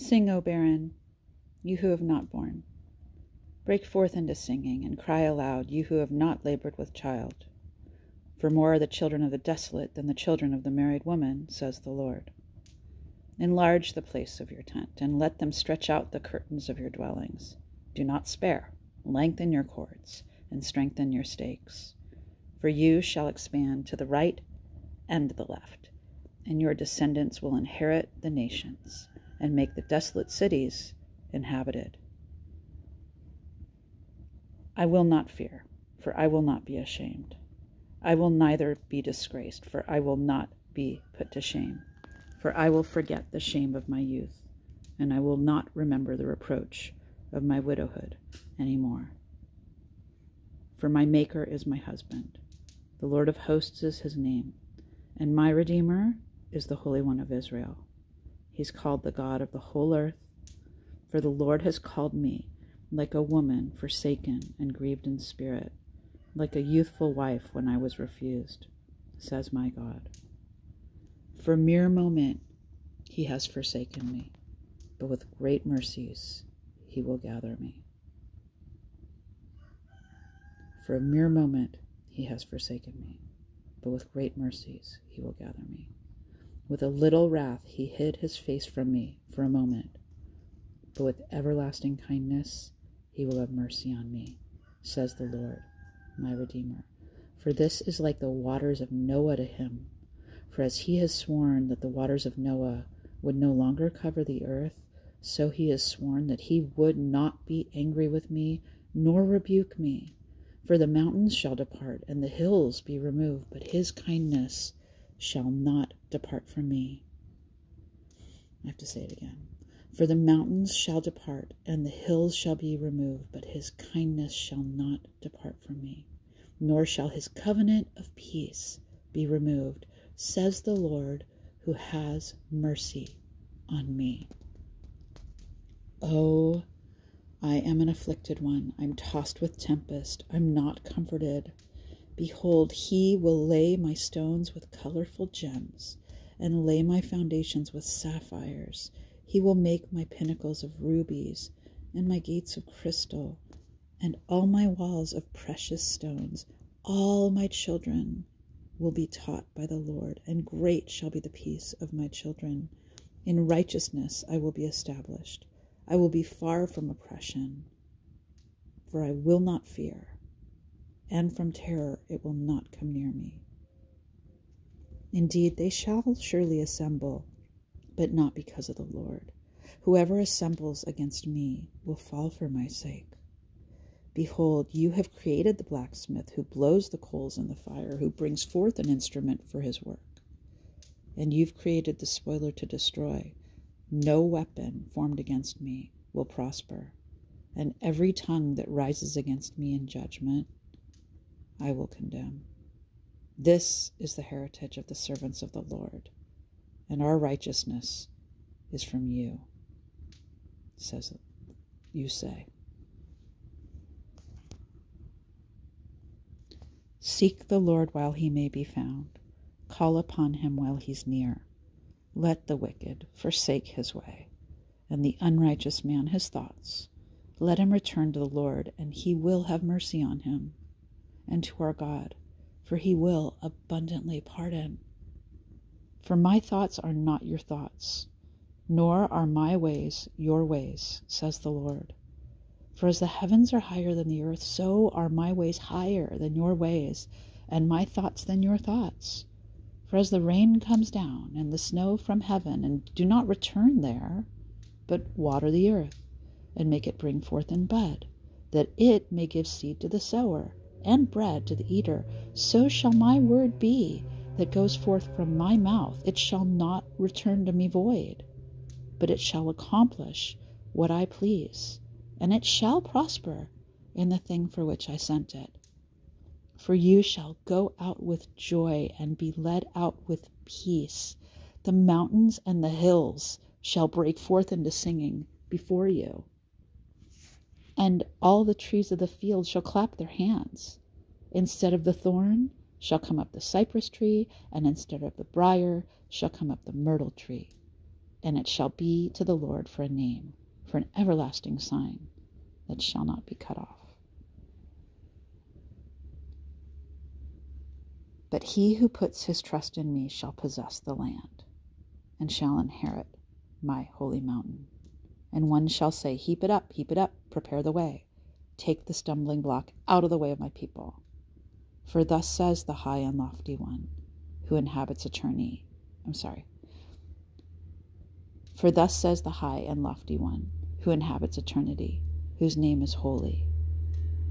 Sing, O barren, you who have not borne. Break forth into singing, and cry aloud, you who have not labored with child. For more are the children of the desolate than the children of the married woman, says the Lord. Enlarge the place of your tent, and let them stretch out the curtains of your dwellings. Do not spare. Lengthen your cords, and strengthen your stakes. For you shall expand to the right and the left, and your descendants will inherit the nations and make the desolate cities inhabited. I will not fear, for I will not be ashamed. I will neither be disgraced, for I will not be put to shame. For I will forget the shame of my youth, and I will not remember the reproach of my widowhood any more. For my Maker is my husband, the Lord of hosts is his name, and my Redeemer is the Holy One of Israel. He's called the God of the whole earth. For the Lord has called me like a woman forsaken and grieved in spirit, like a youthful wife when I was refused, says my God. For a mere moment he has forsaken me, but with great mercies he will gather me. For a mere moment he has forsaken me, but with great mercies he will gather me. With a little wrath he hid his face from me for a moment, but with everlasting kindness he will have mercy on me, says the Lord, my Redeemer. For this is like the waters of Noah to him. For as he has sworn that the waters of Noah would no longer cover the earth, so he has sworn that he would not be angry with me, nor rebuke me. For the mountains shall depart, and the hills be removed, but his kindness shall not depart from me. I have to say it again. For the mountains shall depart, and the hills shall be removed, but his kindness shall not depart from me, nor shall his covenant of peace be removed, says the Lord, who has mercy on me. Oh, I am an afflicted one. I'm tossed with tempest. I'm not comforted. Behold, he will lay my stones with colorful gems, and lay my foundations with sapphires. He will make my pinnacles of rubies, and my gates of crystal, and all my walls of precious stones. All my children will be taught by the Lord, and great shall be the peace of my children. In righteousness I will be established. I will be far from oppression, for I will not fear and from terror it will not come near me. Indeed, they shall surely assemble, but not because of the Lord. Whoever assembles against me will fall for my sake. Behold, you have created the blacksmith who blows the coals in the fire, who brings forth an instrument for his work. And you've created the spoiler to destroy. No weapon formed against me will prosper, and every tongue that rises against me in judgment I will condemn. This is the heritage of the servants of the Lord, and our righteousness is from you, says you say. Seek the Lord while he may be found. Call upon him while he's near. Let the wicked forsake his way, and the unrighteous man his thoughts. Let him return to the Lord, and he will have mercy on him and to our God, for he will abundantly pardon. For my thoughts are not your thoughts, nor are my ways your ways, says the Lord. For as the heavens are higher than the earth, so are my ways higher than your ways, and my thoughts than your thoughts. For as the rain comes down and the snow from heaven, and do not return there, but water the earth, and make it bring forth and bud, that it may give seed to the sower and bread to the eater, so shall my word be that goes forth from my mouth. It shall not return to me void, but it shall accomplish what I please, and it shall prosper in the thing for which I sent it. For you shall go out with joy and be led out with peace. The mountains and the hills shall break forth into singing before you and all the trees of the field shall clap their hands. Instead of the thorn shall come up the cypress tree, and instead of the brier shall come up the myrtle tree. and it shall be to the Lord for a name, for an everlasting sign that shall not be cut off. But he who puts his trust in me shall possess the land, and shall inherit my holy mountain. And one shall say, Heap it up, heap it up, prepare the way, take the stumbling block out of the way of my people. For thus says the high and lofty one, who inhabits eternity. I'm sorry. For thus says the high and lofty one, who inhabits eternity, whose name is holy.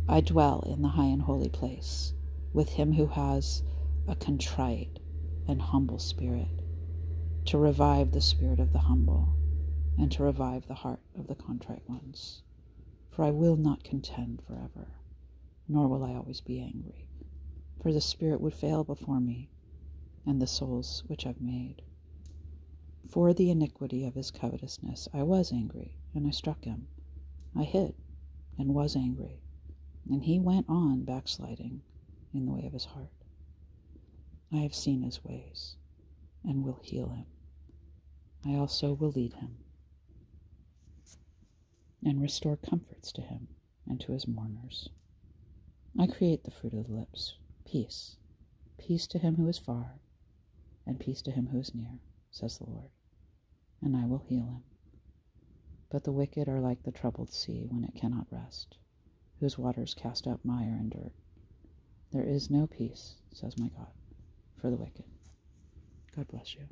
I dwell in the high and holy place, with him who has a contrite and humble spirit, to revive the spirit of the humble, and to revive the heart of the contrite ones. For I will not contend forever, nor will I always be angry, for the spirit would fail before me, and the souls which I've made. For the iniquity of his covetousness I was angry, and I struck him. I hid, and was angry, and he went on backsliding in the way of his heart. I have seen his ways, and will heal him. I also will lead him, and restore comforts to him and to his mourners. I create the fruit of the lips, peace, peace to him who is far, and peace to him who is near, says the Lord and I will heal him. But the wicked are like the troubled sea when it cannot rest, whose waters cast up mire and dirt. There is no peace, says my God, for the wicked. God bless you.